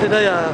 现在呀